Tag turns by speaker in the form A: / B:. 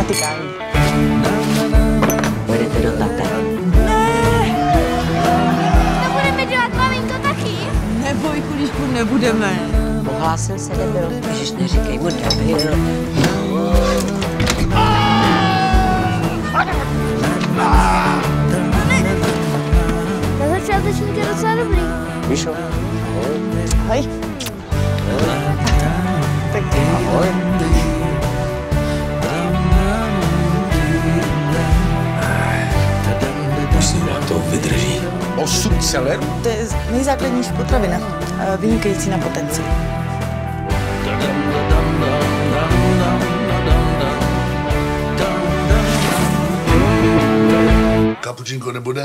A: natykání.
B: Pojedete do Tater.
C: To budeme dělat, maminko, taky?
A: Neboj, kuličku, nebudeme.
B: Pohlásil se debil. Ježiš, neříkej mu debil.
C: Na začátečník je docela dobrý.
B: Míšo,
A: Ahoj.
D: Osm celerů?
A: to je nejzákladnější potravina. eh, Vynikající na potenci.
D: Kapučinko nebude?